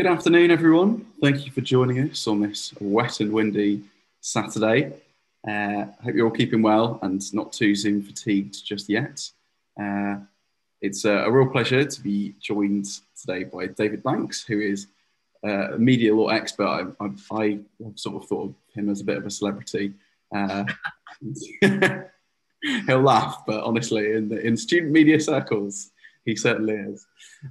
Good afternoon, everyone. Thank you for joining us on this wet and windy Saturday. Uh, hope you're all keeping well and not too Zoom fatigued just yet. Uh, it's a, a, real pleasure to be joined today by David Banks, who is uh, a media law expert. I, I, I, sort of thought of him as a bit of a celebrity. Uh, he'll laugh, but honestly, in, the, in student media circles, he certainly is.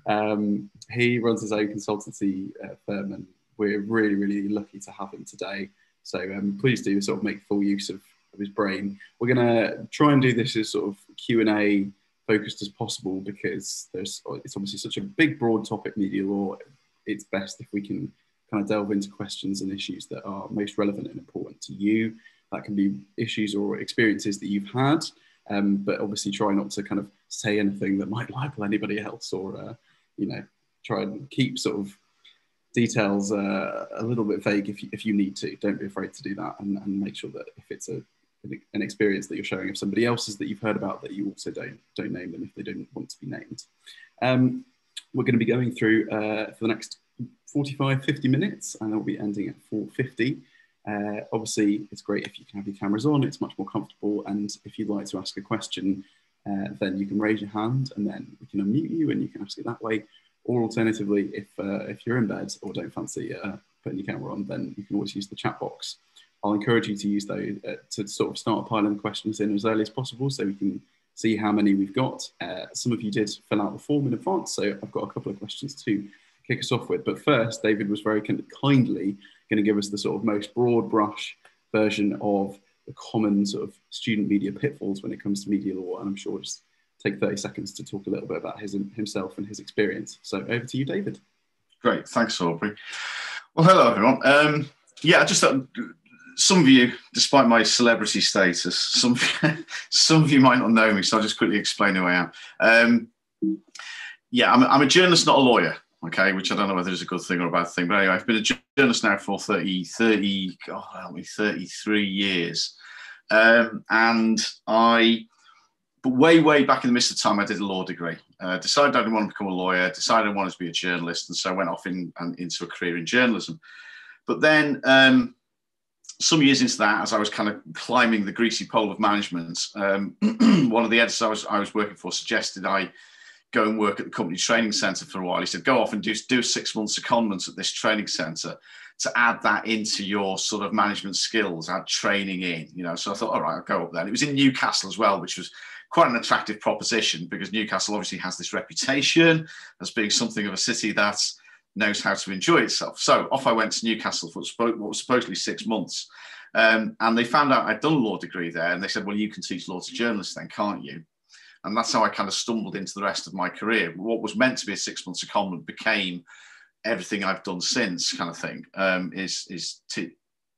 Um, he runs his own consultancy uh, firm, and we're really, really lucky to have him today. So um, please do sort of make full use of, of his brain. We're going to try and do this as sort of Q and A focused as possible because there's it's obviously such a big, broad topic, media law. It's best if we can kind of delve into questions and issues that are most relevant and important to you. That can be issues or experiences that you've had, um, but obviously try not to kind of say anything that might libel anybody else or, uh, you know, try and keep sort of details uh, a little bit vague if you, if you need to. Don't be afraid to do that and, and make sure that if it's a, an experience that you're sharing of somebody else's that you've heard about that you also don't don't name them if they don't want to be named. Um, we're going to be going through uh, for the next 45, 50 minutes and we'll be ending at 4.50. Uh, obviously, it's great if you can have your cameras on, it's much more comfortable. And if you'd like to ask a question, uh, then you can raise your hand and then we can unmute you and you can ask it that way. Or alternatively, if, uh, if you're in bed or don't fancy uh, putting your camera on, then you can always use the chat box. I'll encourage you to use those uh, to sort of start piling questions in as early as possible so we can see how many we've got. Uh, some of you did fill out the form in advance, so I've got a couple of questions to kick us off with. But first, David was very kindly going to give us the sort of most broad brush version of the common sort of student media pitfalls when it comes to media law. And I'm sure just take 30 seconds to talk a little bit about his himself and his experience. So over to you, David. Great. Thanks, Aubrey. Well, hello, everyone. Um, yeah, I just thought some of you, despite my celebrity status, some some of you might not know me, so I'll just quickly explain who I am. Um, yeah, I'm, I'm a journalist, not a lawyer okay, which I don't know whether it's a good thing or a bad thing. But anyway, I've been a journalist now for 30, 30, God help me, 33 years. Um, and I, but way, way back in the midst of time, I did a law degree. Uh, decided I didn't want to become a lawyer, decided I wanted to be a journalist. And so I went off in, and into a career in journalism. But then, um, some years into that, as I was kind of climbing the greasy pole of management, um, one of the editors I was, I was working for suggested I go and work at the company training center for a while. He said, go off and do, do six months of at this training center to add that into your sort of management skills, add training in, you know. So I thought, all right, I'll go up there. It was in Newcastle as well, which was quite an attractive proposition because Newcastle obviously has this reputation as being something of a city that knows how to enjoy itself. So off I went to Newcastle for what was supposedly six months. Um, and they found out I'd done a law degree there, and they said, "Well, you can teach law to journalists, then, can't you?" And that's how I kind of stumbled into the rest of my career. What was meant to be a six month secondment became everything I've done since, kind of thing, um, is, is t-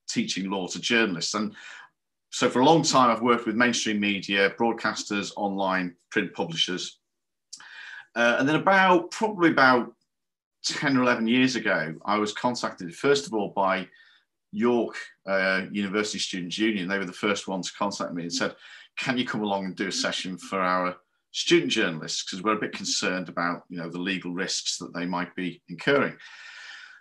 teaching law to journalists. And so for a long time, I've worked with mainstream media, broadcasters, online, print publishers. Uh, and then about probably about 10 or 11 years ago, I was contacted, first of all, by York uh, University Students Union. They were the first ones to contact me and said, can you come along and do a session for our student journalists? Because we're a bit concerned about you know the legal risks that they might be incurring.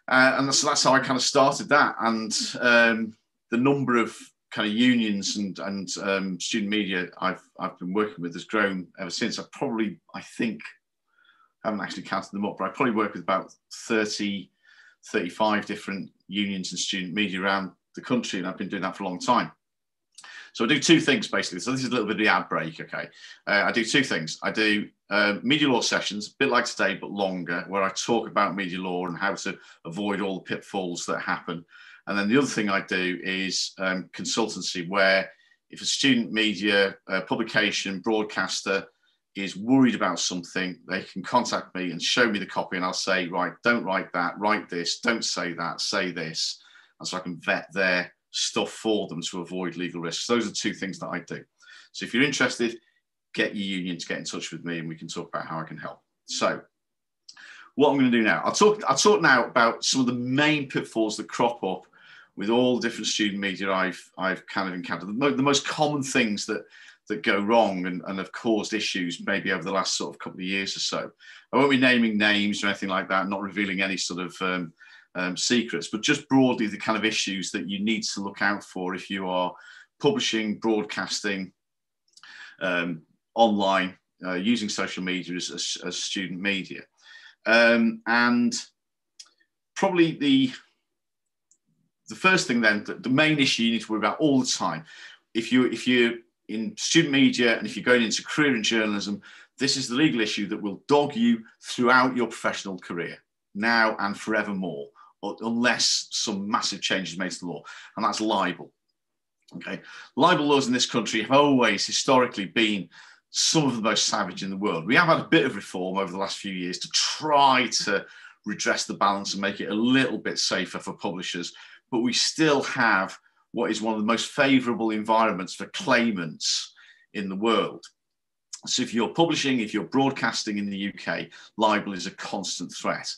Uh, and so that's how i kind of started that. And um, the number of kind of unions and and um, student media i've i've been working with has grown ever since. I probably i think I haven't actually counted them up but i probably work with about 30 35 different unions and student media around the country and i've been doing that for a long time so I do two things basically. So this is a little bit of the ad break. Okay, uh, I do two things. I do uh, media law sessions, a bit like today, but longer, where I talk about media law and how to avoid all the pitfalls that happen. And then the other thing I do is um, consultancy, where if a student media uh, publication broadcaster is worried about something, they can contact me and show me the copy, and I'll say, right, don't write that, write this, don't say that, say this, and so I can vet their stuff for them to avoid legal risks. Those are two things that I do. So if you're interested, get your union to get in touch with me and we can talk about how I can help. So what I'm going to do now, I'll talk, I'll talk now about some of the main pitfalls that crop up with all the different student media I've, I've kind of encountered. The, mo- the most common things that, that go wrong and, and have caused issues maybe over the last sort of couple of years or so. I won't be naming names or anything like that, not revealing any sort of um, um, secrets, but just broadly the kind of issues that you need to look out for if you are publishing, broadcasting, um, online, uh, using social media as, as, as student media. Um, and probably the the first thing then, the, the main issue you need to worry about all the time, if you if you're in student media and if you're going into career in journalism, this is the legal issue that will dog you throughout your professional career, now and forevermore, unless some massive change is made to the law, and that's libel. Okay, libel laws in this country have always historically been some of the most savage in the world. We have had a bit of reform over the last few years to try to redress the balance and make it a little bit safer for publishers, but we still have what is one of the most favourable environments for claimants in the world. So if you're publishing, if you're broadcasting in the UK, libel is a constant threat.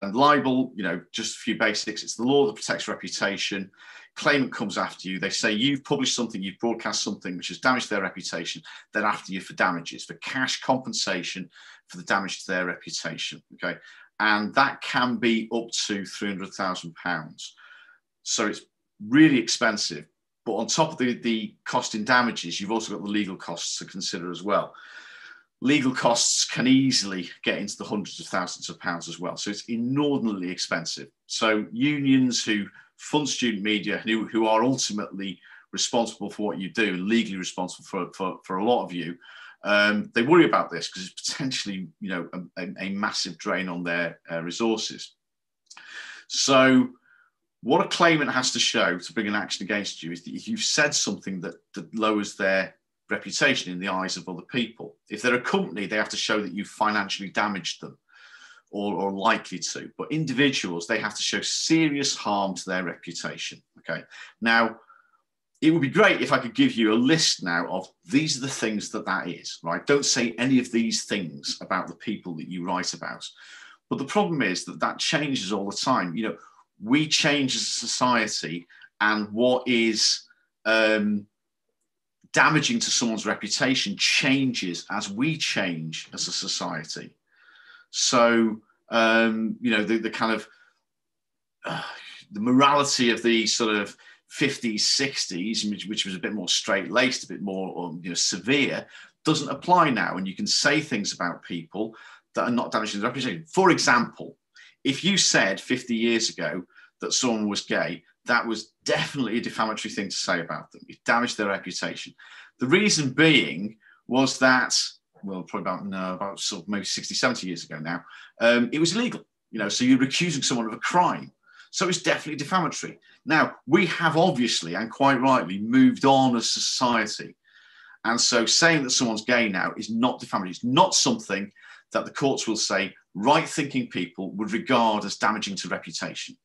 And libel, you know, just a few basics. It's the law that protects reputation. Claimant comes after you. They say you've published something, you've broadcast something which has damaged their reputation. They're after you for damages, for cash compensation for the damage to their reputation. Okay, and that can be up to three hundred thousand pounds. So it's really expensive. But on top of the, the cost in damages, you've also got the legal costs to consider as well legal costs can easily get into the hundreds of thousands of pounds as well. So it's inordinately expensive. So unions who fund student media, who, who are ultimately responsible for what you do legally responsible for, for, for a lot of you, um, they worry about this because it's potentially, you know, a, a massive drain on their uh, resources. So what a claimant has to show to bring an action against you is that if you've said something that, that lowers their reputation in the eyes of other people. If they're a company, they have to show that you've financially damaged them or, likely to. But individuals, they have to show serious harm to their reputation. Okay. Now, it would be great if I could give you a list now of these are the things that that is, right? Don't say any of these things about the people that you write about. But the problem is that that changes all the time. You know, we change as a society, and what is um, damaging to someone's reputation changes as we change as a society. So, um, you know, the, the kind of uh, the morality of the sort of 50s, 60s, which, which was a bit more straight laced, a bit more um, you know, severe, doesn't apply now. And you can say things about people that are not damaging their reputation. For example, if you said 50 years ago that someone was gay, that was definitely a defamatory thing to say about them. It damaged their reputation. The reason being was that, well, probably about, no, about sort of maybe 60, 70 years ago now, um, it was illegal. You know, so you're accusing someone of a crime. So it's definitely defamatory. Now, we have obviously and quite rightly moved on as society. And so saying that someone's gay now is not defamatory. It's not something that the courts will say right thinking people would regard as damaging to reputation.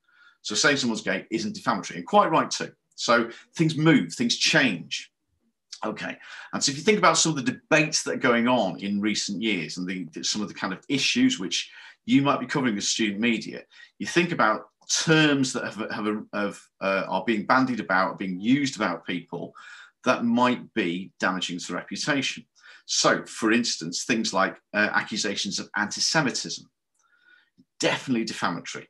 So saying someone's gay isn't defamatory, and quite right too. So things move, things change. Okay, and so if you think about some of the debates that are going on in recent years and the, some of the kind of issues which you might be covering as student media, you think about terms that have, have, have uh, are being bandied about, being used about people that might be damaging to reputation. So, for instance, things like uh, accusations of anti-Semitism, definitely defamatory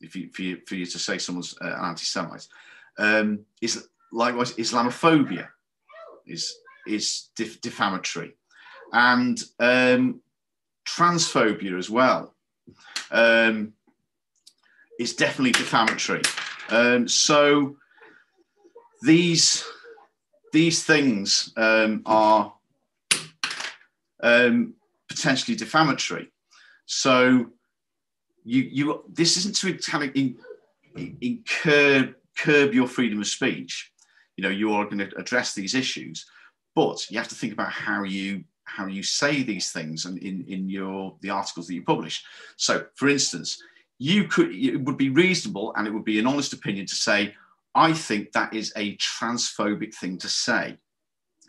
if you, for, you, for you to say someone's uh, an anti-Semite. Um, is likewise Islamophobia is is def- defamatory, and um, transphobia as well um, is definitely defamatory. Um, so these these things um, are um, potentially defamatory. So you you this isn't to kind of in, in curb, curb your freedom of speech. You know, you are going to address these issues, but you have to think about how you how you say these things and in, in your the articles that you publish. So, for instance, you could it would be reasonable and it would be an honest opinion to say, I think that is a transphobic thing to say.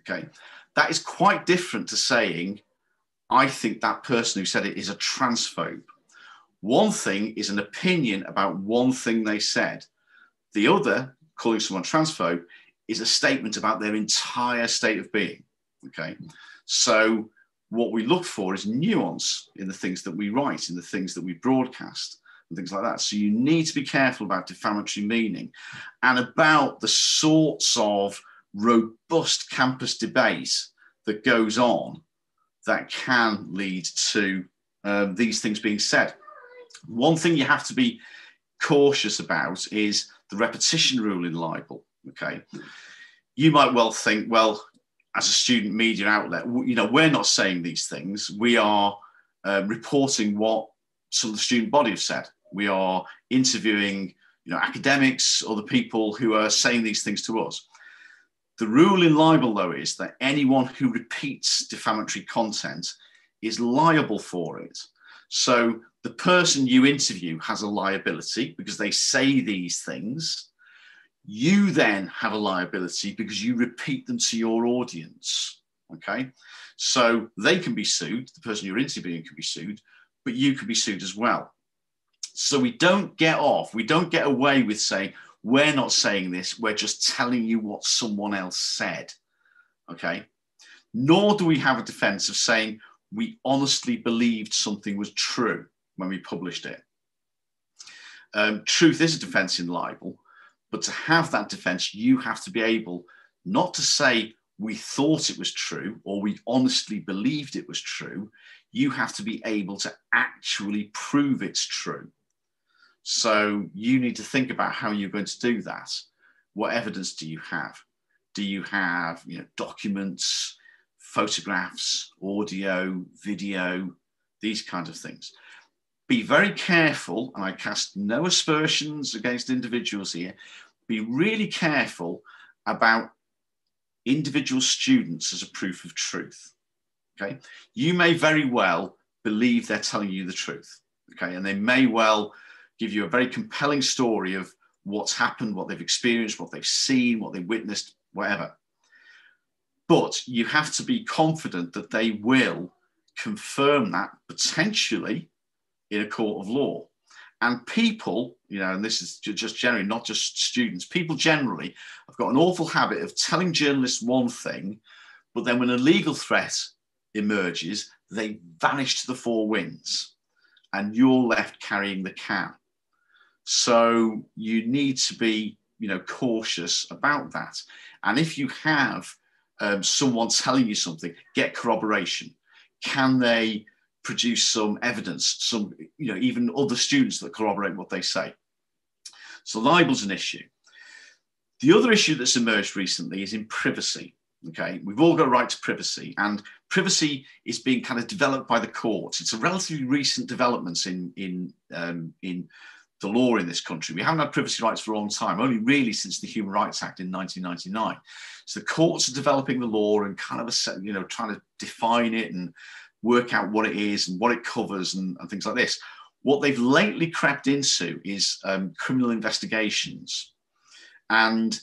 Okay. That is quite different to saying, I think that person who said it is a transphobe. One thing is an opinion about one thing they said. The other, calling someone transphobe, is a statement about their entire state of being. Okay. So what we look for is nuance in the things that we write, in the things that we broadcast, and things like that. So you need to be careful about defamatory meaning and about the sorts of robust campus debate that goes on that can lead to um, these things being said. One thing you have to be cautious about is the repetition rule in libel. Okay. You might well think, well, as a student media outlet, you know, we're not saying these things. We are uh, reporting what some of the student body have said. We are interviewing, you know, academics or the people who are saying these things to us. The rule in libel, though, is that anyone who repeats defamatory content is liable for it. So the person you interview has a liability because they say these things you then have a liability because you repeat them to your audience. Okay. So they can be sued, the person you're interviewing can be sued, but you can be sued as well. So we don't get off, we don't get away with saying, we're not saying this, we're just telling you what someone else said. Okay. Nor do we have a defense of saying we honestly believed something was true when we published it. Um, truth is a defense in libel, but to have that defense, you have to be able not to say, we thought it was true or we honestly believed it was true. You have to be able to actually prove it's true. So you need to think about how you're going to do that. What evidence do you have? Do you have you know, documents, photographs, audio, video, these kinds of things? Be very careful, and I cast no aspersions against individuals here, be really careful about individual students as a proof of truth. Okay, you may very well believe they're telling you the truth. Okay, and they may well give you a very compelling story of what's happened, what they've experienced, what they've seen, what they witnessed, whatever. But you have to be confident that they will confirm that potentially in a court of law. And people, you know, and this is just generally not just students, people generally have got an awful habit of telling journalists one thing, but then when a legal threat emerges, they vanish to the four winds and you're left carrying the can. So you need to be, you know, cautious about that. And if you have um, someone telling you something, get corroboration. Can they produce some evidence, some, you know, even other students that corroborate what they say. So libel's an issue. The other issue that's emerged recently is in privacy. Okay, we've all got a right to privacy, and privacy is being kind of developed by the courts. It's a relatively recent development in in um, in the law in this country. We haven't had privacy rights for a long time, only really since the Human Rights Act in 1999. So the courts are developing the law and kind of a, you know trying to define it and work out what it is and what it covers and, and things like this. What they've lately crept into is um, criminal investigations. And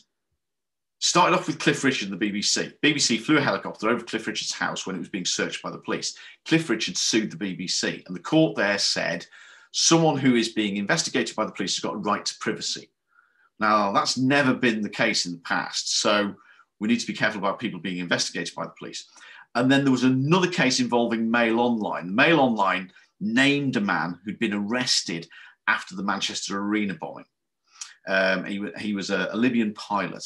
started off with Cliff Richard and the BBC. BBC flew a helicopter over Cliff Richard's house when it was being searched by the police. Cliff Richard sued the BBC, and the court there said someone who is being investigated by the police has got a right to privacy. Now, that's never been the case in the past. So we need to be careful about people being investigated by the police. And then there was another case involving Mail Online. Mail Online named a man who'd been arrested after the Manchester Arena bombing. Um, he, he, was a, a, Libyan pilot,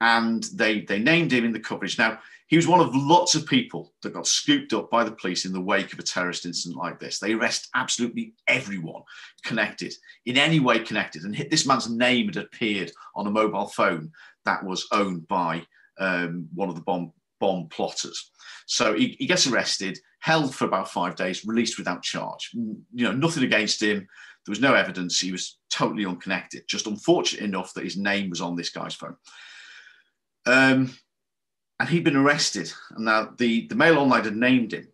and they they named him in the coverage. Now he was one of lots of people that got scooped up by the police in the wake of a terrorist incident like this. They arrest absolutely everyone connected in any way connected, and this man's name had appeared on a mobile phone that was owned by um, one of the bomb bomb plotters. So he, he, gets arrested, held for about five days, released without charge. You know, nothing against him. There was no evidence. He was totally unconnected. Just unfortunate enough that his name was on this guy's phone. Um, and he'd been arrested. And now the, the Mail Online had named him.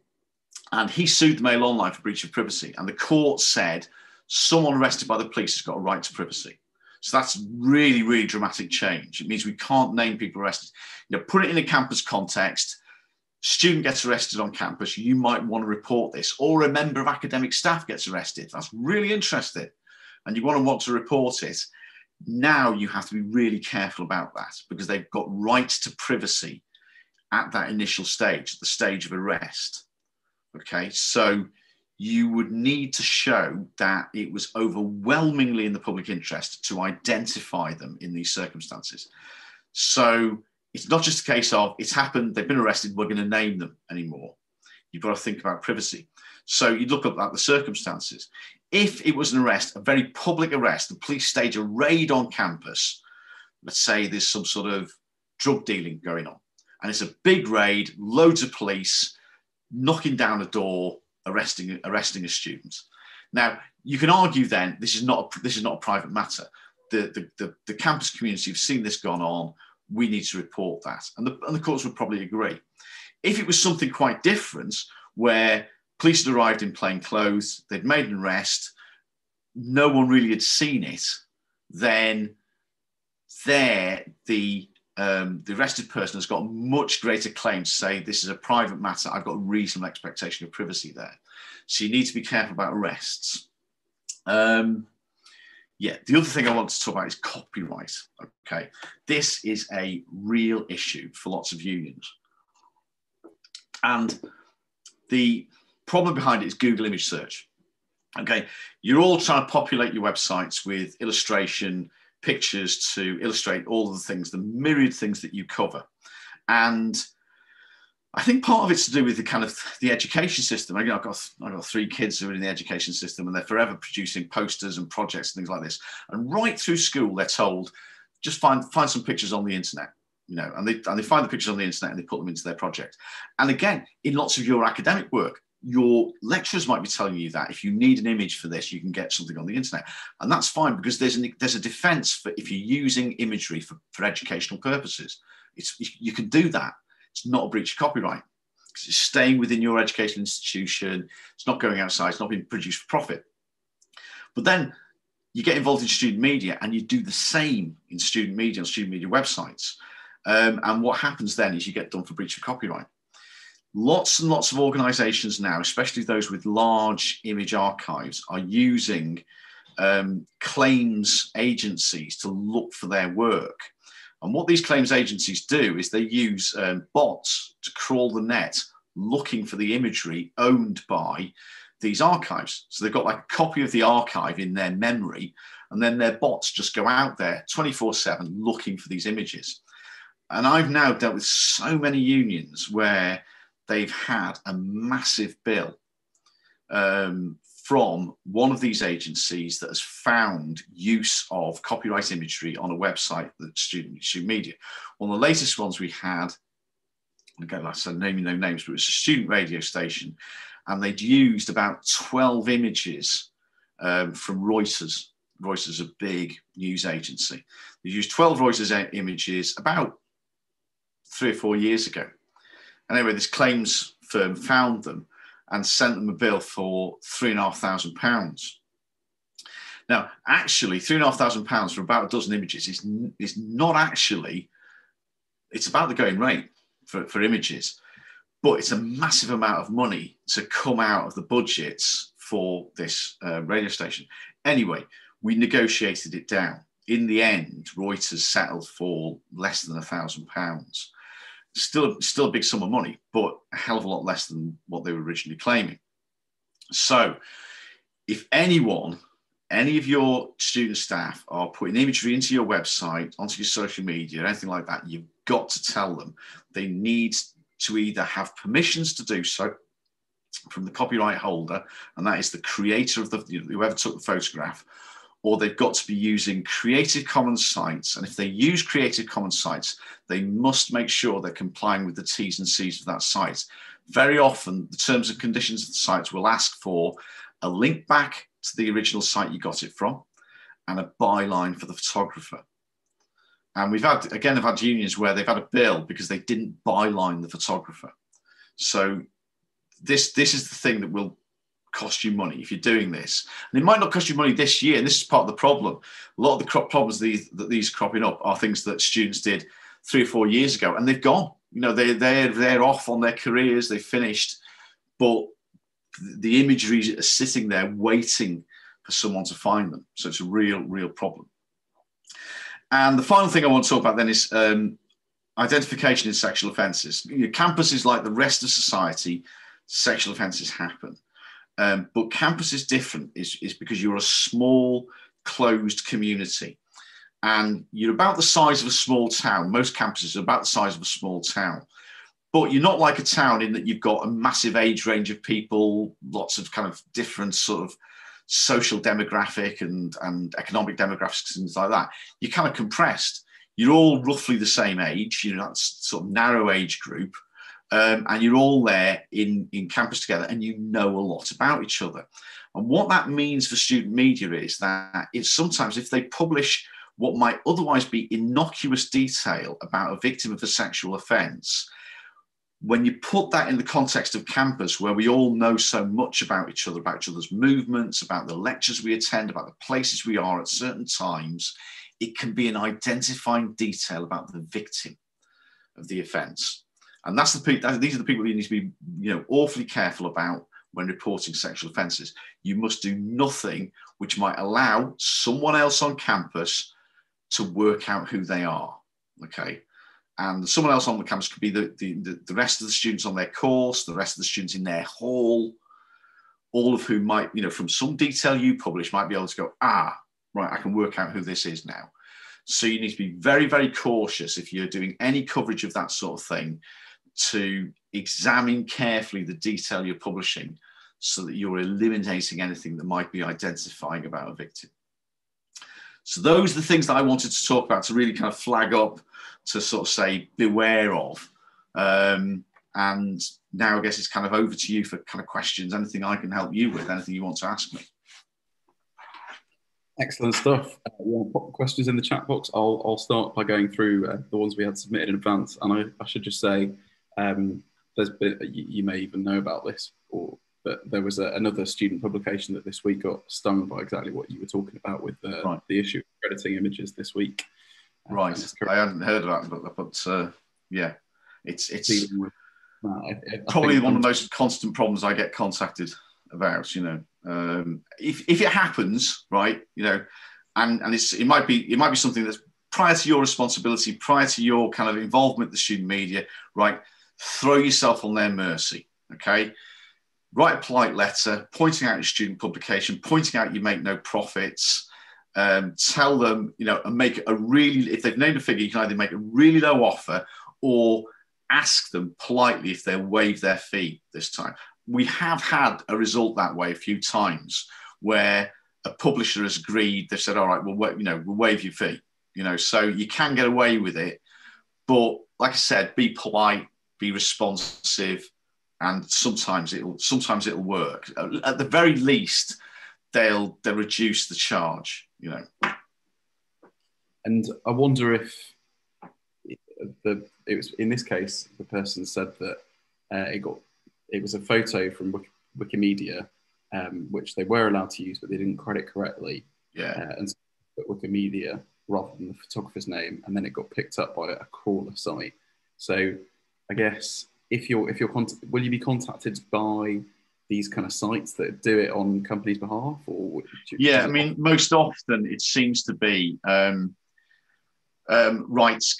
And he sued the Mail Online for breach of privacy. And the court said someone arrested by the police has got a right to privacy. So that's really, really dramatic change. It means we can't name people arrested. You know, put it in a campus context. Student gets arrested on campus, you might want to report this, or a member of academic staff gets arrested. That's really interesting, and you want to want to report it. Now you have to be really careful about that because they've got rights to privacy, at that initial stage, at the stage of arrest. Okay, so you would need to show that it was overwhelmingly in the public interest to identify them in these circumstances. So it's not just a case of it's happened, they've been arrested, we're going to name them anymore. You've got to think about privacy. So you look at the circumstances. If it was an arrest, a very public arrest, the police stage a raid on campus, let's say there's some sort of drug dealing going on, and it's a big raid, loads of police knocking down a door, arresting arresting a student. Now you can argue then this is not a, this is not a private matter. The, the, the, the campus community have seen this gone on. We need to report that, and the, and the courts would probably agree. If it was something quite different, where police had arrived in plain clothes, they'd made an arrest, no one really had seen it, then there the um, the arrested person has got much greater claim to say this is a private matter. I've got a reasonable expectation of privacy there. So you need to be careful about arrests. Um, yeah, the other thing I want to talk about is copyright. Okay, this is a real issue for lots of unions. And the problem behind it is Google image search. Okay, you're all trying to populate your websites with illustration, pictures to illustrate all the things, the myriad things that you cover. And I think part of it's to do with the kind of the education system. I've got I've got three kids who are in the education system, and they're forever producing posters and projects and things like this. And right through school, they're told just find find some pictures on the internet, you know, and they and they find the pictures on the internet and they put them into their project. And again, in lots of your academic work, your lecturers might be telling you that if you need an image for this, you can get something on the internet. And that's fine because there's, an, there's a defense for if you're using imagery for, for educational purposes. It's, you can do that. It's not a breach of copyright. It's staying within your educational institution. It's not going outside. It's not being produced for profit. But then you get involved in student media and you do the same in student media on student media websites. Um, and what happens then is you get done for breach of copyright lots and lots of organizations now, especially those with large image archives, are using um, claims agencies to look for their work. And what these claims agencies do is they use um, bots to crawl the net looking for the imagery owned by these archives. So they've got like a copy of the archive in their memory, and then their bots just go out there 24 7 looking for these images. And I've now dealt with so many unions where they've had a massive bill um, from one of these agencies that has found use of copyright imagery on a website that student, student media. One of the latest ones we had, again, I said, naming no names, but it was a student radio station, and they'd used about 12 images um, from Reuters. Reuters is a big news agency. They used 12 Reuters images about three or four years ago. Anyway, this claims firm found them and sent them a bill for three and a half thousand pounds. Now, actually, three and a half thousand pounds for about a dozen images is, is not actually, it's about the going rate for, for images, but it's a massive amount of money to come out of the budgets for this uh, radio station. Anyway, we negotiated it down. In the end, Reuters settled for less than a thousand pounds still still a big sum of money, but a hell of a lot less than what they were originally claiming. So, if anyone, any of your student staff are putting imagery into your website, onto your social media, anything like that, you've got to tell them they need to either have permissions to do so from the copyright holder, and that is the creator of the whoever took the photograph, or they've got to be using Creative Commons sites. And if they use Creative Commons sites, they must make sure they're complying with the T's and C's of that site. Very often, the terms and conditions of the sites will ask for a link back to the original site you got it from and a byline for the photographer. And we've had, again, I've had unions where they've had a bill because they didn't byline the photographer. So this, this is the thing that will cost you money if you're doing this. And it might not cost you money this year. And this is part of the problem. A lot of the crop problems these, that these cropping up are things that students did three or four years ago and they've gone. You know, they, they're, they're off on their careers, they've finished, but the imagery is sitting there waiting for someone to find them. So it's a real, real problem. And the final thing I want to talk about then is um, identification in sexual offences. Your campus is like the rest of society. Sexual offences happen, um, but campus is different. Is is because you're a small, closed community, and you're about the size of a small town. Most campuses are about the size of a small town, but you're not like a town in that you've got a massive age range of people, lots of kind of different sort of social demographic and and economic demographics things like that. You're kind of compressed you're all roughly the same age, you know, that sort of narrow age group, um, and you're all there in, in campus together and you know a lot about each other. And what that means for student media is that it's sometimes if they publish what might otherwise be innocuous detail about a victim of a sexual offence, when you put that in the context of campus where we all know so much about each other, about each other's movements, about the lectures we attend, about the places we are at certain times, it can be an identifying detail about the victim of the offence. And that's the these are the people you need to be, you know, awfully careful about when reporting sexual offences. You must do nothing which might allow someone else on campus to work out who they are. Okay. And someone else on the campus could be the, the, the rest of the students on their course, the rest of the students in their hall, all of whom might, you know, from some detail you publish, might be able to go, ah, right, I can work out who this is now. So you need to be very, very cautious if you're doing any coverage of that sort of thing to examine carefully the detail you're publishing so that you're eliminating anything that might be identifying about a victim. So those are the things that I wanted to talk about to really kind of flag up to sort of say beware of. Um, and now I guess it's kind of over to you for kind of questions, anything I can help you with, anything you want to ask me. Excellent stuff. Uh, questions in the chat box. I'll, I'll start by going through uh, the ones we had submitted in advance. And I, I should just say, um, there's been, you, you, may even know about this, or but there was a, another student publication that this week got stung by exactly what you were talking about with the, right. the issue of crediting images this week. Uh, right. I hadn't heard of that, but, but uh, yeah, it's it's with, I, I probably one of the most constant problems I get contacted about. You know, um, if if it happens, right, you know, and and it's it might be it might be something that's prior to your responsibility, prior to your kind of involvement with the student media, right? Throw yourself on their mercy, okay? Write a polite letter pointing out your student publication, pointing out you make no profits. Um, tell them, you know, and make a really, if they've named a figure, you can either make a really low offer or ask them politely if they'll waive their fee this time we have had a result that way a few times where a publisher has agreed. They've said, "All right, we'll you know we'll waive your fee." You know, so you can get away with it, but like I said, be polite, be responsive, and sometimes it'll sometimes it'll work. At the very least, they'll they'll reduce the charge. You know. And I wonder if the it was in this case the person said that uh, it got it was a photo from Wikimedia, um, which they were allowed to use, but they didn't credit correctly. Yeah. Uh, and so Wikimedia rather than the photographer's name, and then it got picked up by a crawler site. So I guess if you're if you're will you be contacted by these kind of sites that do it on companies' behalf, or you, yeah, I mean, most often it seems to be um, um, rights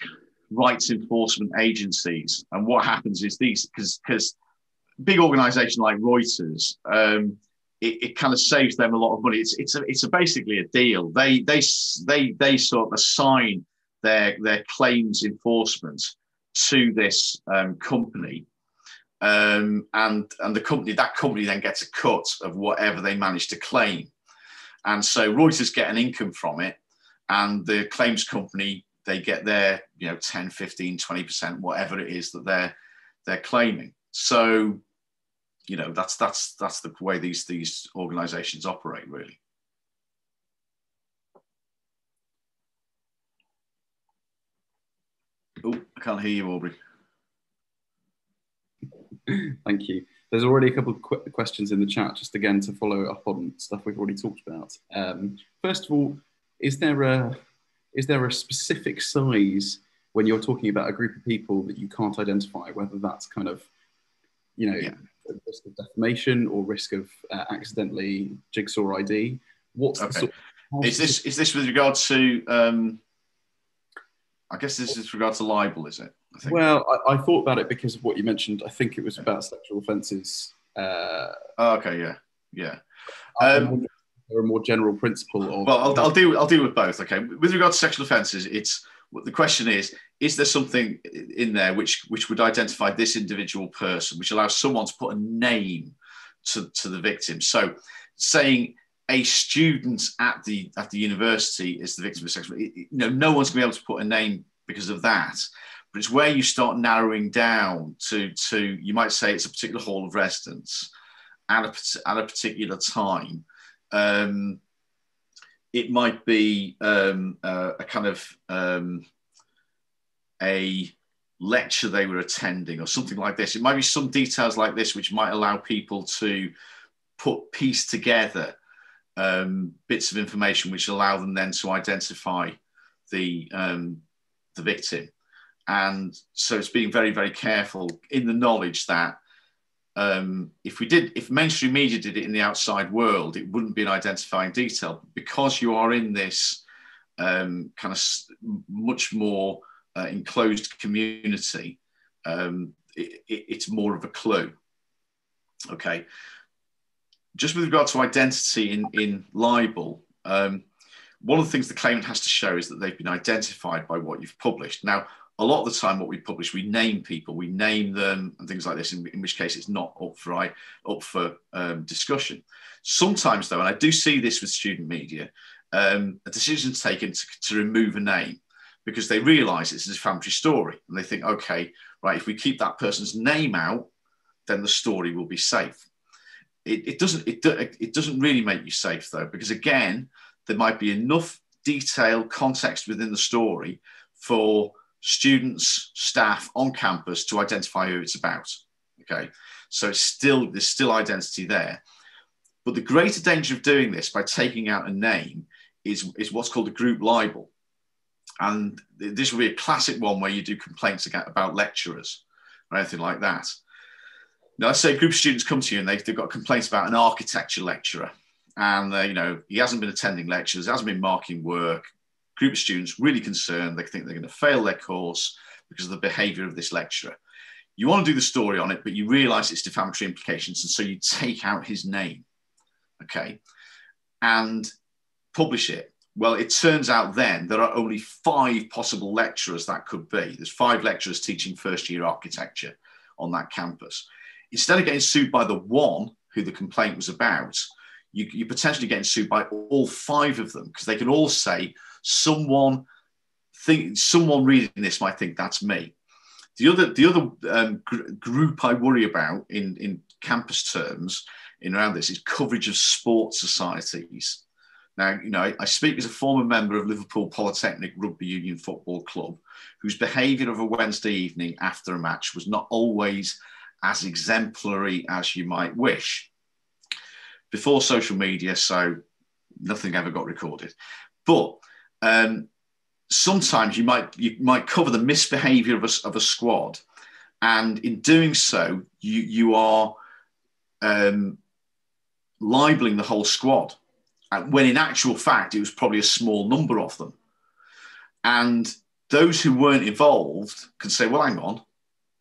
rights enforcement agencies, and what happens is these because because big organization like Reuters, um, it, it, kind of saves them a lot of money. It's it's a, it's a basically a deal. They they they they sort of assign their their claims enforcement to this um, company, um, and and the company that company then gets a cut of whatever they manage to claim, and so Reuters get an income from it, and the claims company they get their you know 10 15 20% whatever it is that they're they're claiming. So, you know, that's that's that's the way these these organisations operate, really. Oh, I can't hear you, Aubrey. Thank you. There's already a couple of qu questions in the chat, just again to follow up on stuff we've already talked about. Um, first of all, is there a is there a specific size when you're talking about a group of people that you can't identify, whether that's kind of you know, yeah. risk of defamation or risk of uh, accidentally jigsaw ID? What's okay. the sort of, is this is this with regard to um, I guess this is regard to libel, is it? I think. Well, I, I, thought about it because of what you mentioned. I think it was about sexual offences. Uh, oh, okay, yeah, yeah. Um, or a more general principle. Of, well, I'll, I'll deal. I'll deal with both. Okay, with regard to sexual offences, it's the question is: Is there something in there which which would identify this individual person, which allows someone to put a name to, to the victim? So, saying a student at the at the university is the victim of sexual, you know, no one's going to be able to put a name because of that. But it's where you start narrowing down to to you might say it's a particular hall of residence at a at a particular time. Um, it might be um, uh, a kind of um, a lecture they were attending or something like this. It might be some details like this which might allow people to put piece together um, bits of information which allow them then to identify the um, the victim. And so it's being very, very careful in the knowledge that um, if we did, if mainstream media did it in the outside world, it wouldn't be an identifying detail because you are in this um, kind of much more uh, enclosed community. Um, it, it, it's more of a clue. Okay. Just with regard to identity in, in libel, um, one of the things the claimant has to show is that they've been identified by what you've published. Now, a lot of the time what we publish we name people we name them and things like this in, in which case it's not up for up for um, discussion sometimes though and i do see this with student media um, a decision is taken to, to remove a name because they realize it's a defamatory story and they think okay right if we keep that person's name out then the story will be safe it, it doesn't it, it doesn't really make you safe though because again there might be enough detail context within the story for students, staff on campus to identify who it's about. Okay, so it's still there's still identity there. But the greater danger of doing this by taking out a name is, is what's called a group libel. And this will be a classic one where you do complaints about lecturers or anything like that. Now, let's say a group of students come to you and they've, they've got complaints about an architecture lecturer. And, uh, you know, he hasn't been attending lectures, hasn't been marking work, group of students really concerned. They think they're going to fail their course because of the behavior of this lecturer. You want to do the story on it, but you realize it's defamatory implications. And so you take out his name, okay, and publish it. Well, it turns out then there are only five possible lecturers that could be. There's five lecturers teaching first year architecture on that campus. Instead of getting sued by the one who the complaint was about, you, you're potentially getting sued by all five of them because they can all say, someone think someone reading this might think that's me. The other the other um, gr- group I worry about in in campus terms in around this is coverage of sports societies. Now, you know, I, I speak as a former member of Liverpool Polytechnic Rugby Union Football Club, whose behaviour of a Wednesday evening after a match was not always as exemplary as you might wish. Before social media, so nothing ever got recorded. But um, sometimes you might you might cover the misbehavior of a, of a squad, and in doing so, you you are um, libeling the whole squad, when in actual fact it was probably a small number of them, and those who weren't involved can say, "Well, hang on."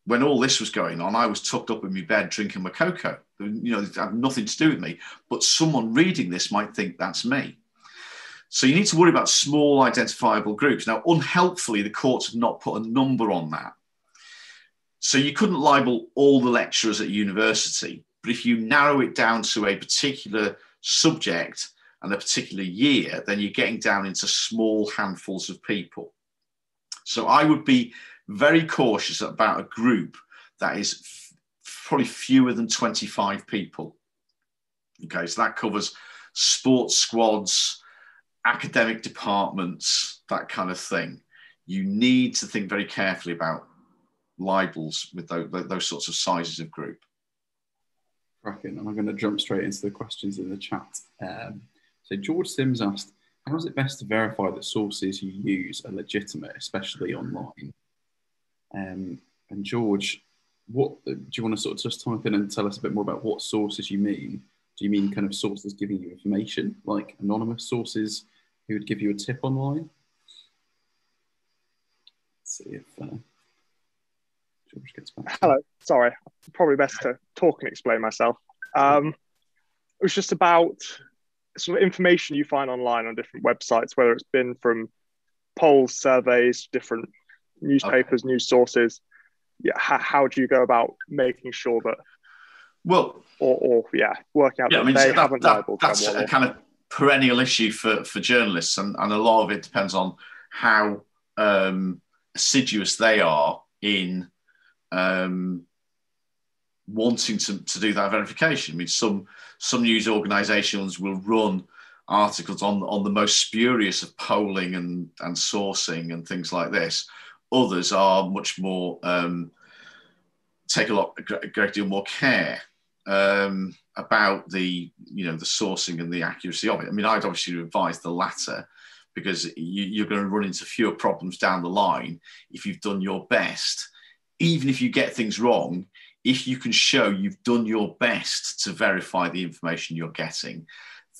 When all this was going on, I was tucked up in my bed drinking my cocoa. You know, it had nothing to do with me. But someone reading this might think that's me. So you need to worry about small identifiable groups. Now, unhelpfully, the courts have not put a number on that. So you couldn't libel all the lecturers at university, but if you narrow it down to a particular subject and a particular year, then you're getting down into small handfuls of people. So I would be very cautious about a group that is f- probably fewer than 25 people. Okay, so that covers sports squads, academic departments, that kind of thing, you need to think very carefully about libels with those, those sorts of sizes of group. Cracking. And I'm going to jump straight into the questions in the chat. Um, so George Sims asked, how is it best to verify that sources you use are legitimate, especially online? Um, and George, what do you want to sort of just type in and tell us a bit more about what sources you mean? Do you mean kind of sources giving you information, like anonymous sources who would give you a tip online? see if uh, George gets back. Hello. Sorry, probably best to talk and explain myself. Um, it was just about sort of information you find online on different websites, whether it's been from polls, surveys, different newspapers, okay. news sources. Yeah, how, how, do you go about making sure that? Well, or, or yeah, working out yeah, that I mean, they that, haven't that, That's a kind of perennial issue for for journalists, and, and a lot of it depends on how um, assiduous they are in um, wanting to, to do that verification. I mean, some some news organisations will run articles on on the most spurious of polling and and sourcing and things like this. Others are much more um, take a lot a great deal more care um, about the you know the sourcing and the accuracy of it. I mean, I'd obviously advise the latter because you, are going to run into fewer problems down the line if you've done your best. Even if you get things wrong, if you can show you've done your best to verify the information you're getting,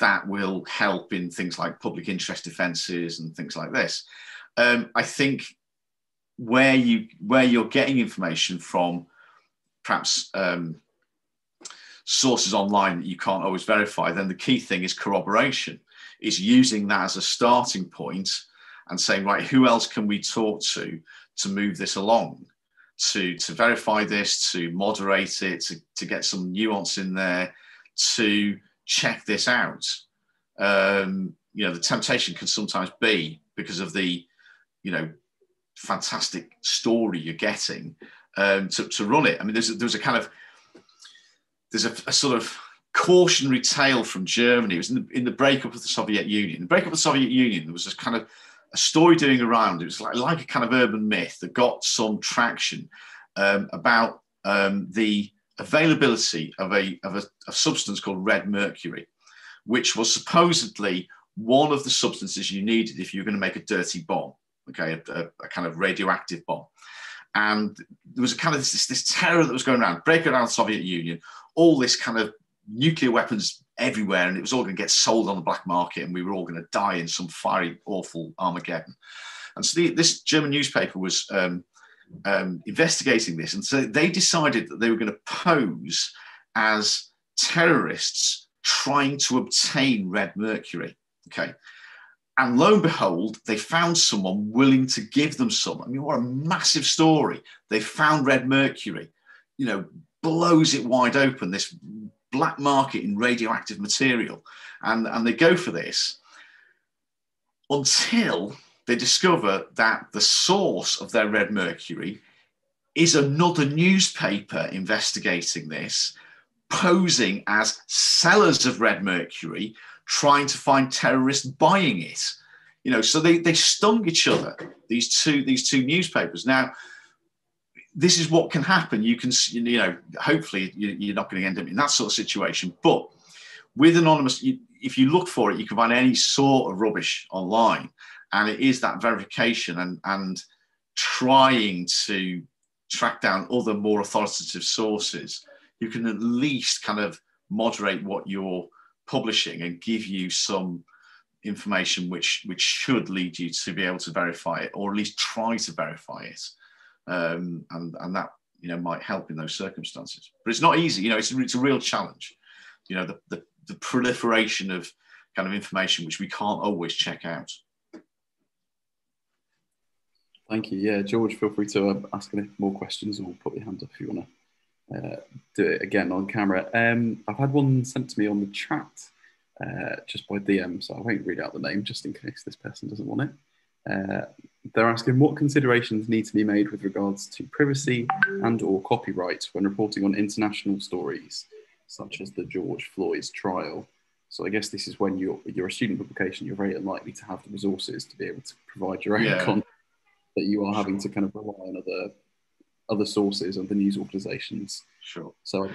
that will help in things like public interest defences and things like this. Um, I think where you where you're getting information from, perhaps um, sources online that you can't always verify, then the key thing is corroboration. Is using that as a starting point and saying, right, who else can we talk to to move this along? to to verify this, to moderate it, to, to get some nuance in there, to check this out. Um, you know, the temptation can sometimes be because of the, you know, fantastic story you're getting um, to, to run it. I mean, there's there's a kind of there's a, a, sort of cautionary tale from Germany. It was in the, in the breakup of the Soviet Union. The breakup of the Soviet Union, there was this kind of a story doing around. It was like, like a kind of urban myth that got some traction um, about um, the availability of a, of a, a substance called red mercury, which was supposedly one of the substances you needed if you were going to make a dirty bomb, okay, a, a, kind of radioactive bomb. And there was a kind of this, this terror that was going around, breaking around the Soviet Union, all this kind of nuclear weapons everywhere and it was all going to get sold on the black market and we were all going to die in some fiery, awful Armageddon. And so the, this German newspaper was um, um, investigating this. And so they decided that they were going to pose as terrorists trying to obtain red mercury. Okay. And lo and behold, they found someone willing to give them some. I mean, what a massive story. They found red mercury, you know, blows it wide open, this black market in radioactive material. And, and they go for this until they discover that the source of their red mercury is another newspaper investigating this, posing as sellers of red mercury, trying to find terrorists buying it. You know, so they, they stung each other, these two, these two newspapers. Now, this is what can happen. You can, you know, hopefully you're not going to end up in that sort of situation. But with anonymous, if you look for it, you can find any sort of rubbish online, and it is that verification and and trying to track down other more authoritative sources. You can at least kind of moderate what you're publishing and give you some information which which should lead you to be able to verify it or at least try to verify it um, and and that you know might help in those circumstances. But it's not easy. You know, it's a, it's a real challenge. You know, the, the the proliferation of kind of information which we can't always check out. Thank you. Yeah, George, feel free to uh, ask any more questions or put your hand up if you want to uh, do it again on camera. Um, I've had one sent to me on the chat uh, just by DM, so I won't read out the name just in case this person doesn't want it. Uh, they're asking what considerations need to be made with regards to privacy and or copyright when reporting on international stories, such as the George Floyd trial. So I guess this is when you're, you're a student publication, you're very unlikely to have the resources to be able to provide your own yeah. content that you are having to kind of rely on other other sources and the news organisations. Sure. So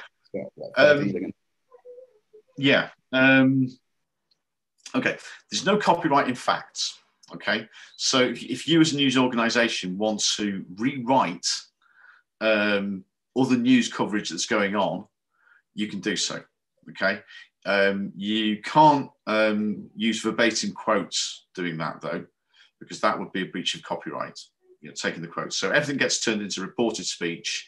um, yeah. Um, okay. There's no copyright in facts. Okay, so if you as a news organisation want to rewrite um, other news coverage that's going on, you can do so. Okay, um, you can't um, use verbatim quotes doing that though, because that would be a breach of copyright. You know, taking the quotes. So everything gets turned into reported speech.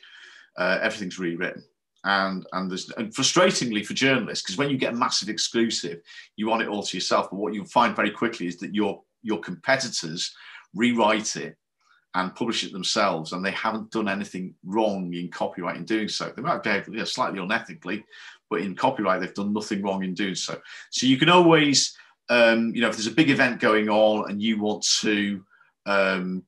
Uh, everything's rewritten. And, and there's and frustratingly for journalists, because when you get a massive exclusive, you want it all to yourself. But what you'll find very quickly is that your your competitors rewrite it and publish it themselves, and they haven't done anything wrong in copyright in doing so. They might behave you know, slightly unethically, but in copyright, they've done nothing wrong in doing so. So you can always, um, you know, if there's a big event going on and you want to, um,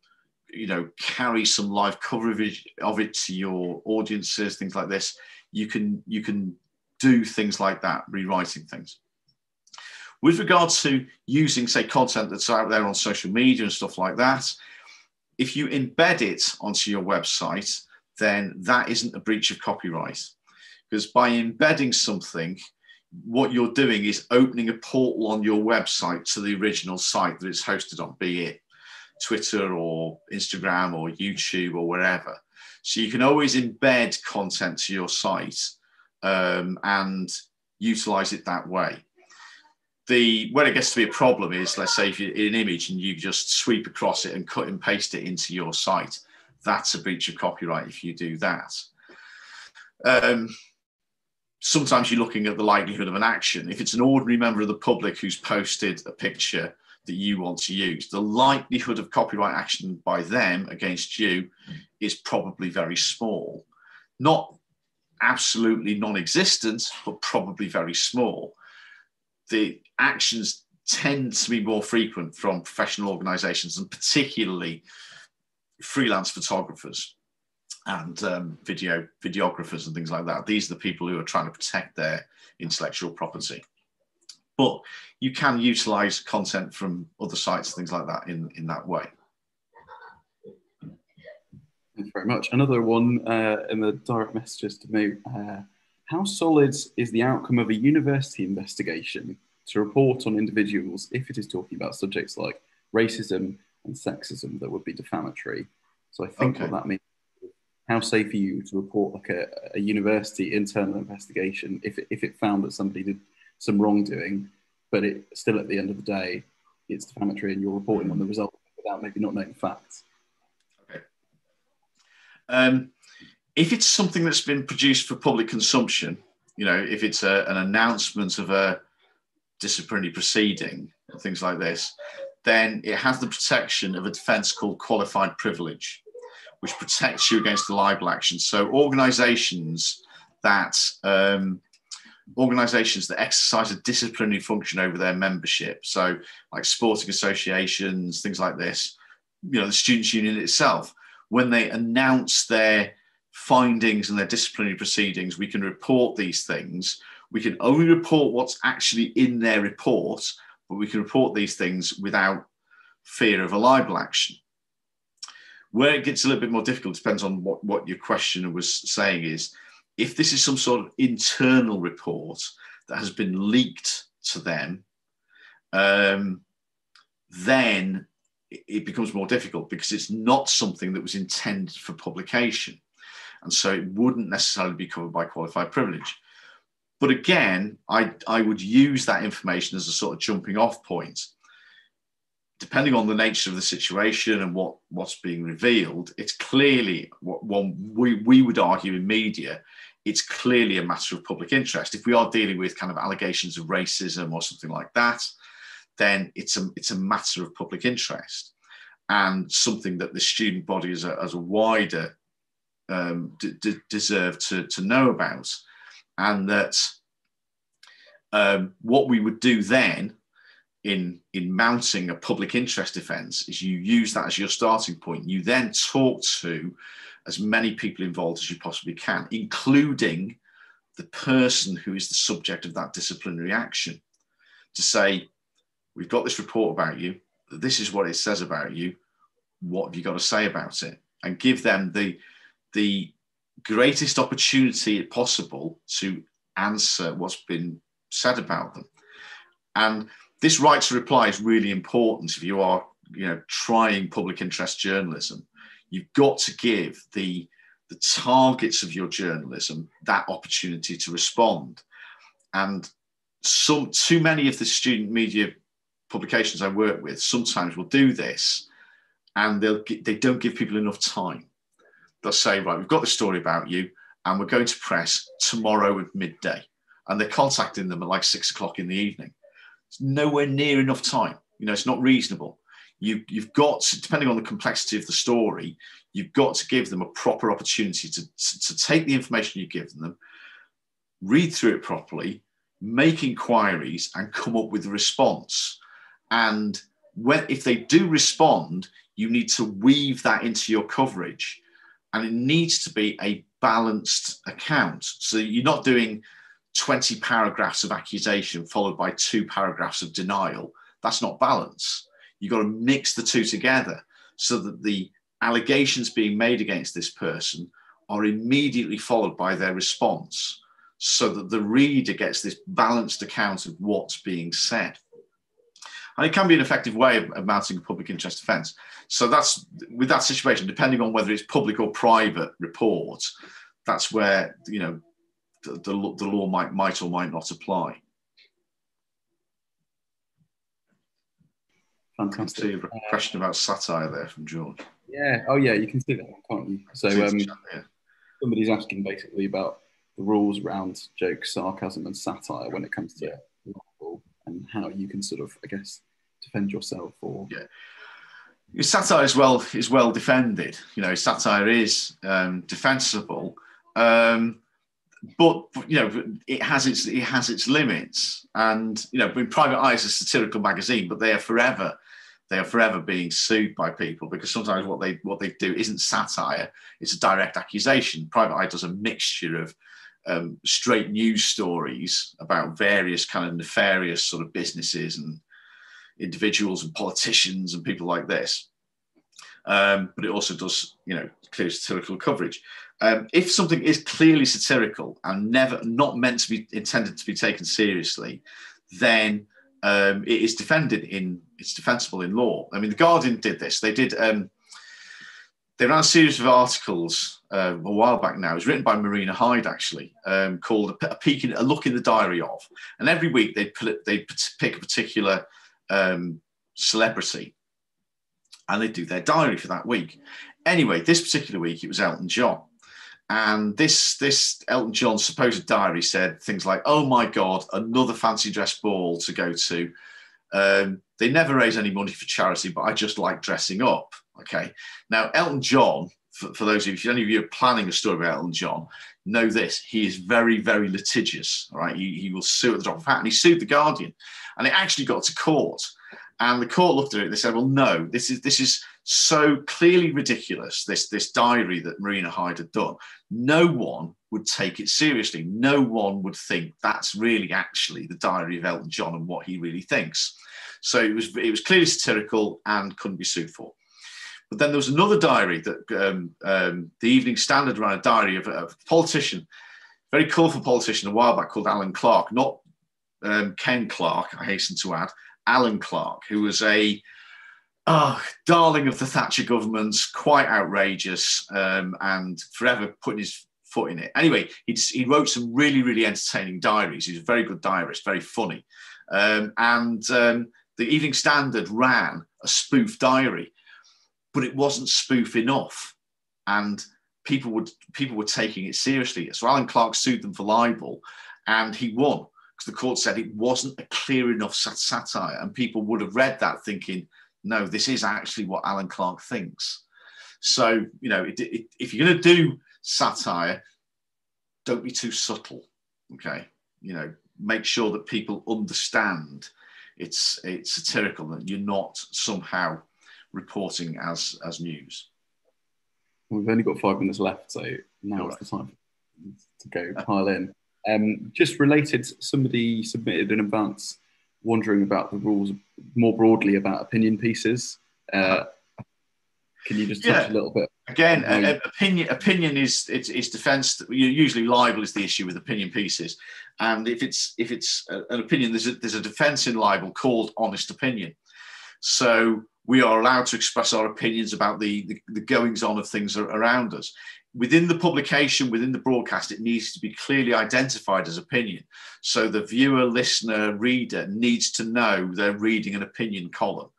you know, carry some live coverage of it to your audiences, things like this, you can you can do things like that, rewriting things. With regard to using, say, content that's out there on social media and stuff like that, if you embed it onto your website, then that isn't a breach of copyright. Because by embedding something, what you're doing is opening a portal on your website to the original site that it's hosted on, be it Twitter or Instagram or YouTube or wherever. So you can always embed content to your site um, and utilize it that way. The where it gets to be a problem is, let's say, if you're in an image and you just sweep across it and cut and paste it into your site, that's a breach of copyright if you do that. Um, sometimes you're looking at the likelihood of an action. If it's an ordinary member of the public who's posted a picture that you want to use, the likelihood of copyright action by them against you is probably very small. Not absolutely non existent, but probably very small. The actions tend to be more frequent from professional organizations and particularly freelance photographers and um, video videographers and things like that. These are the people who are trying to protect their intellectual property. But you can utilize content from other sites, things like that, in, in that way. Thank you very much. Another one uh, in the direct messages to me. Uh, how solid is the outcome of a university investigation to report on individuals if it is talking about subjects like racism and sexism that would be defamatory? So I think okay. what that means how safe are you to report like a, a university internal investigation if it, if it found that somebody did some wrongdoing, but it still at the end of the day it's defamatory and you're reporting on the result without maybe not knowing the facts. Okay. Um, if it's something that's been produced for public consumption, you know, if it's a, an announcement of a disciplinary proceeding and things like this, then it has the protection of a defence called qualified privilege which protects you against the libel action. So organisations that um, organisations that exercise a disciplinary function over their membership, so like sporting associations, things like this, you know, the students' union itself, when they announce their findings and their disciplinary proceedings, we can report these things. We can only report what's actually in their report, but we can report these things without fear of a libel action. Where it gets a little bit more difficult depends on what, what your questioner was saying is if this is some sort of internal report that has been leaked to them, um, then it becomes more difficult because it's not something that was intended for publication. And so it wouldn't necessarily be covered by qualified privilege. But again, I, I would use that information as a sort of jumping off point depending on the nature of the situation and what, what's being revealed, it's clearly what one we, we would argue in media, it's clearly a matter of public interest. If we are dealing with kind of allegations of racism or something like that, then it's a it's a matter of public interest and something that the student body as a, as a wider um, d- d- deserve to, to know about. And that um, what we would do then in in mounting a public interest defence is you use that as your starting point. You then talk to as many people involved as you possibly can, including the person who is the subject of that disciplinary action, to say, "We've got this report about you. This is what it says about you. What have you got to say about it?" And give them the the greatest opportunity possible to answer what's been said about them. And this right to reply is really important if you are you know trying public interest journalism you've got to give the the targets of your journalism that opportunity to respond and some too many of the student media publications i work with sometimes will do this and they'll they don't give people enough time. They'll say, right, we've got the story about you, and we're going to press tomorrow at midday, and they're contacting them at like six o'clock in the evening. It's nowhere near enough time. You know, it's not reasonable. You, you've got, to, depending on the complexity of the story, you've got to give them a proper opportunity to, to, to take the information you give them, read through it properly, make inquiries, and come up with a response. And when, if they do respond, you need to weave that into your coverage. And it needs to be a balanced account. So you're not doing 20 paragraphs of accusation followed by two paragraphs of denial. That's not balance. You've got to mix the two together so that the allegations being made against this person are immediately followed by their response so that the reader gets this balanced account of what's being said. And it can be an effective way of, of, mounting a public interest defence. So that's with that situation, depending on whether it's public or private report, that's where you know the, the, the law might might or might not apply. Fantastic. See a question about satire there from George. Yeah. Oh, yeah. You can see that, can't you? So um, somebody's asking basically about the rules around jokes, sarcasm, and satire when it comes to libel and how you can sort of, I guess, defend yourself or. Yeah. Your satire is well is well defended. You know, satire is um, defensible, um, but you know it has its it has its limits. And you know, Private Eye is a satirical magazine, but they are forever they are forever being sued by people because sometimes what they what they do isn't satire; it's a direct accusation. Private Eye does a mixture of um, straight news stories about various kind of nefarious sort of businesses and individuals and politicians and people like this. Um, but it also does, you know, clear satirical coverage. Um, if something is clearly satirical and never not meant to be intended to be taken seriously, then um, it is defended in it's defensible in law. I mean, the Guardian did this. They did. Um, they ran a series of articles uh, a while back now. It was written by Marina Hyde, actually, um, called a, peek in, a look in the diary of. And every week they'd, put, they'd pick a particular um, celebrity and they'd do their diary for that week. Anyway, this particular week it was Elton John. And this this Elton John supposed diary said things like, "Oh my God, another fancy dress ball to go to." Um, they never raise any money for charity, but I just like dressing up. Okay. Now, Elton John, for, for those of you, if any of you are planning a story about Elton John, know this: he is very, very litigious. Right? he, he will sue at the drop of a hat, and he sued the Guardian, and it actually got to court. And the court looked at it they said, well, no, this is this is so clearly ridiculous, this, this diary that Marina Hyde had done. No one would take it seriously. No one would think that's really actually the diary of Elton John and what he really thinks. So it was it was clearly satirical and couldn't be sued for. But then there was another diary that um, um, the Evening Standard ran a diary of, of, a politician, very colourful politician a while back called Alan Clark, not um, Ken Clarke, I hasten to add, Alan Clark, who was a oh, darling of the Thatcher government, quite outrageous, um, and forever putting his foot in it. Anyway, he wrote some really, really entertaining diaries. He was a very good diarist, very funny. Um, and um, the Evening Standard ran a spoof diary, but it wasn't spoof enough. And people would people were taking it seriously. So Alan Clark sued them for libel, and he won because the court said it wasn't a clear enough sat- satire, and people would have read that thinking, no, this is actually what Alan Clark thinks. So you know, it, it, if you're going to do satire, don't be too subtle. Okay, you know, make sure that people understand it's it's satirical that you're not somehow reporting as as news. We've only got five minutes left, so now is the time to go pile in. Um, just related, somebody submitted in advance wondering about the rules more broadly about opinion pieces. Uh, can you just touch a little bit? Again, uh, opinion opinion is it's, it's defence. Usually, libel is the issue with opinion pieces, and if it's if it's an opinion, there's a, there's a defence in libel called honest opinion. So we are allowed to express our opinions about the, the, the goings on of things around us within the publication, within the broadcast, it needs to be clearly identified as opinion. So the viewer, listener, reader needs to know they're reading an opinion column.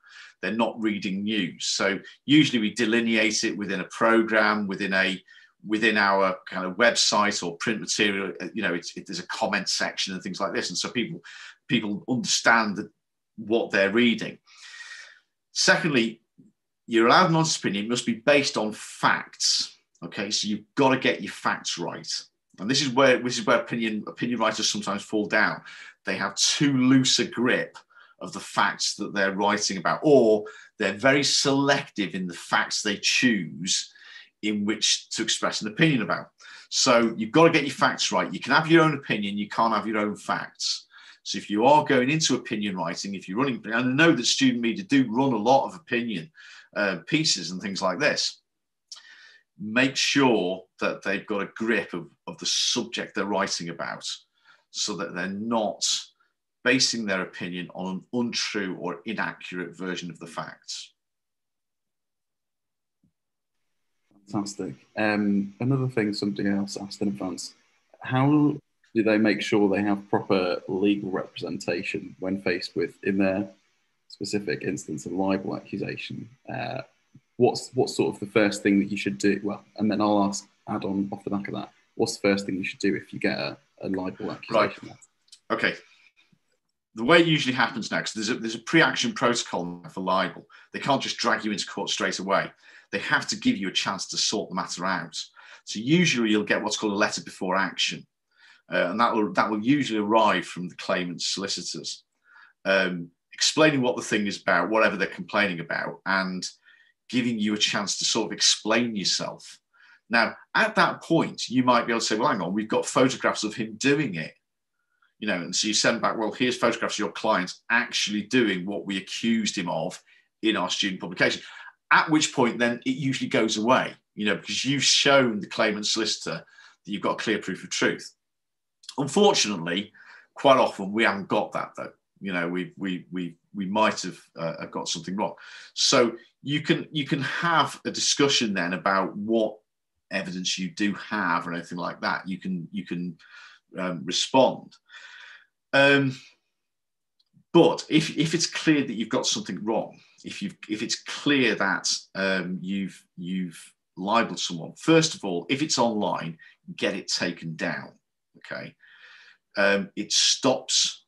they're not reading news. So usually we delineate it within a program, within a within our kind of website or print material. You know, it's, it, there's a comment section and things like this, and so people people understand what they're reading. Secondly, your allowed an honest opinion must be based on facts. Okay, so you've got to get your facts right. And this is where this is where opinion opinion writers sometimes fall down. They have too loose a grip of the facts that they're writing about, or they're very selective in the facts they choose in which to express an opinion about. So you've got to get your facts right. You can have your own opinion, you can't have your own facts. So if you are going into opinion writing, if you're running, and I know that student media do run a lot of opinion uh, pieces and things like this, make sure that they've got a grip of, of the subject they're writing about so that they're not basing their opinion on an untrue or inaccurate version of the facts. Fantastic. Um, another thing, something else asked in advance. How do they make sure they have proper legal representation when faced with, in their specific instance, a libel accusation? Uh, what's what's sort of the first thing that you should do? Well, and then I'll ask, add on off the back of that. What's the first thing you should do if you get a, a libel accusation? Right. Okay. The way it usually happens next, there's a, there's a pre-action protocol for libel. They can't just drag you into court straight away. They have to give you a chance to sort the matter out. So usually you'll get what's called a letter before action. Uh, and that will that will usually arrive from the claimant's solicitors, um, explaining what the thing is about, whatever they're complaining about, and giving you a chance to sort of explain yourself. Now, at that point, you might be able to say, "Well, hang on, we've got photographs of him doing it." You know, and so you send back, "Well, here's photographs of your clients actually doing what we accused him of in our student publication." At which point, then it usually goes away. You know, because you've shown the claimant solicitor that you've got clear proof of truth. Unfortunately, quite often we haven't got that though. You know, we we we we might have uh, got something wrong. So you can you can have a discussion then about what evidence you do have or anything like that. You can you can um, respond. Um, but if, if it's clear that you've got something wrong, if you if it's clear that um, you've you've libeled someone, first of all, if it's online, get it taken down. Okay, um, it stops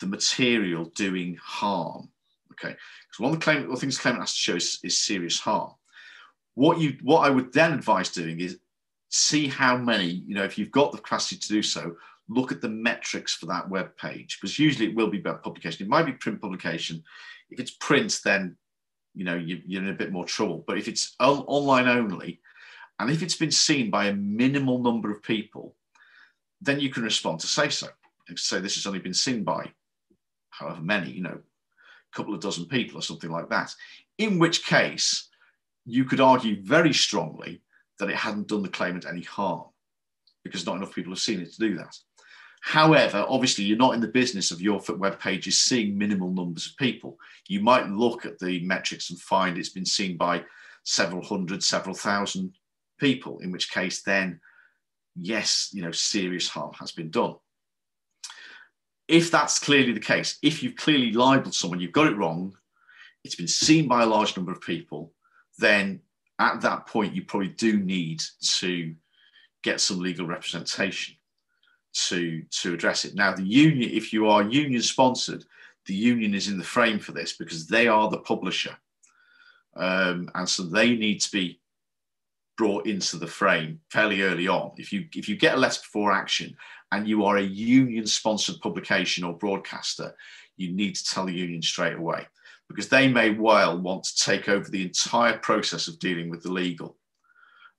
the material doing harm. Okay, because one of the, claim, things the claimant has to show is, is serious harm. What you what I would then advise doing is see how many, you know, if you've got the capacity to do so, look at the metrics for that web page because usually it will be about publication. It might be print publication. If it's print, then you know you, are in a bit more trouble. But if it's online only, and if it's been seen by a minimal number of people, then you can respond to say so. Say this has only been seen by however many, you know, a couple of dozen people or something like that. In which case, you could argue very strongly that it hadn't done the claimant any harm because not enough people have seen it to do that. However, obviously, you're not in the business of your web pages seeing minimal numbers of people. You might look at the metrics and find it's been seen by several hundred, several thousand people, in which case, then yes, you know, serious harm has been done. If that's clearly the case, if you've clearly libeled someone, you've got it wrong, it's been seen by a large number of people, then at that point, you probably do need to get some legal representation to, to address it. Now, the union, if you are union sponsored, the union is in the frame for this because they are the publisher. Um, and so they need to be brought into the frame fairly early on. If you if you get a letter before action and you are a union sponsored publication or broadcaster, you need to tell the union straight away because they may well want to take over the entire process of dealing with the legal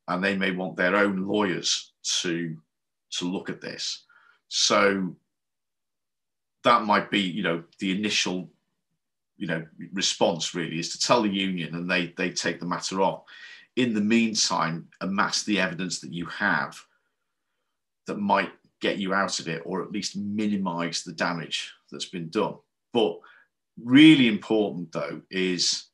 and they may want their own lawyers to to look at this so that might be you know the initial you know response really is to tell the union and they they take the matter on in the meantime, amass the evidence that you have that might get you out of it or at least minimize the damage that's been done. But really important though is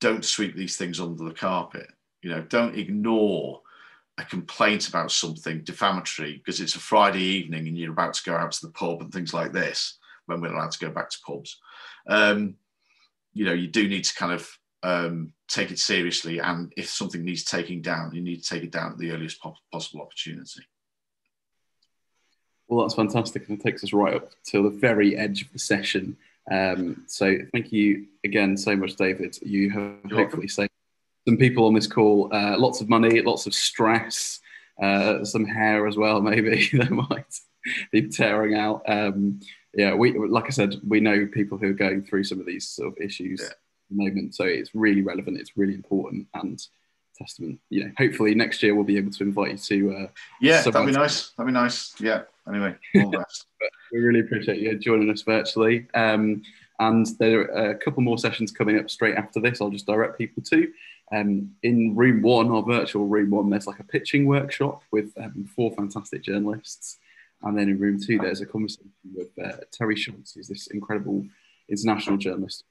don't sweep these things under the carpet. You know, don't ignore a complaint about something defamatory because it's a Friday evening and you're about to go out to the pub and things like this when we're allowed to go back to pubs. Um, you know, you do need to kind of um, take it seriously. And if something needs taking down, you need to take it down at the earliest po- possible opportunity. Well, that's fantastic, and it takes us right up to the very edge of the session. Um, so, thank you again so much, David. You have You're hopefully saved some people on this call uh, lots of money, lots of stress, uh, some hair as well. Maybe they might be tearing out. Um, yeah, we like I said, we know people who are going through some of these sort of issues Yeah. Moment. So it's really relevant. It's really important and testament. You know, hopefully next year we'll be able to invite you to. Uh, Yeah, that'd be nice. That'd be nice. Yeah. Anyway, all the best. we really appreciate you joining us virtually. Um, and there are a couple more sessions coming up straight after this. I'll just direct people to. Um, in room one, our virtual room one, there's like a pitching workshop with um, four fantastic journalists. And then in room two, there's a conversation with uh, Teri Schultz, who's this incredible international journalist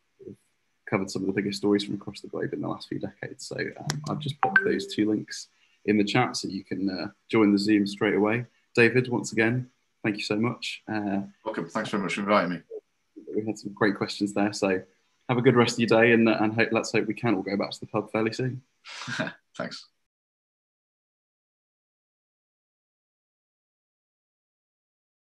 covered some of the biggest stories from across the globe in the last few decades. So um, I've just popped those two links in the chat so you can uh, join the Zoom straight away. David, once again, thank you so much. Uh, Welcome. Thanks very much for inviting me. we had some great questions there. So have a good rest of your day, and, uh, and hope, let's hope we can all go back to the pub fairly soon. Thanks.